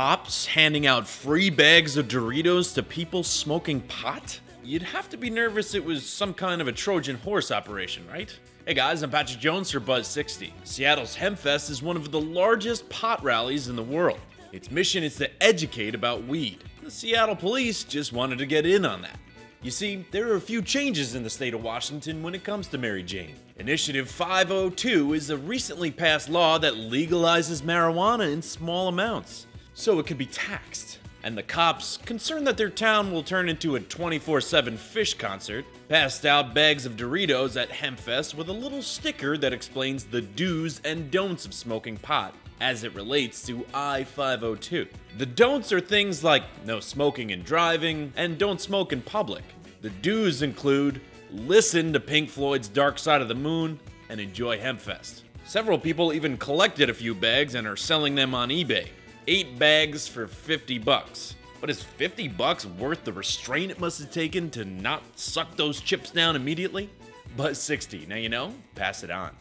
cops handing out free bags of Doritos to people smoking pot? You'd have to be nervous it was some kind of a Trojan horse operation, right? Hey guys, I'm Patrick Jones for Buzz60. Seattle's Hempfest is one of the largest pot rallies in the world. Its mission is to educate about weed. The Seattle police just wanted to get in on that. You see, there are a few changes in the state of Washington when it comes to Mary Jane. Initiative 502 is a recently passed law that legalizes marijuana in small amounts, so it can be taxed. And the cops, concerned that their town will turn into a 24 7 Phish concert, passed out bags of Doritos at Hempfest with a little sticker that explains the do's and don'ts of smoking pot as it relates to I 502. The don'ts are things like no smoking and driving and don't smoke in public. The do's include listen to Pink Floyd's Dark Side of the Moon and enjoy Hempfest. Several people even collected a few bags and are selling them on eBay. 8 bags for 50 bucks. But is 50 bucks worth the restraint it must have taken to not suck those chips down immediately? Buzz60, now you know, pass it on.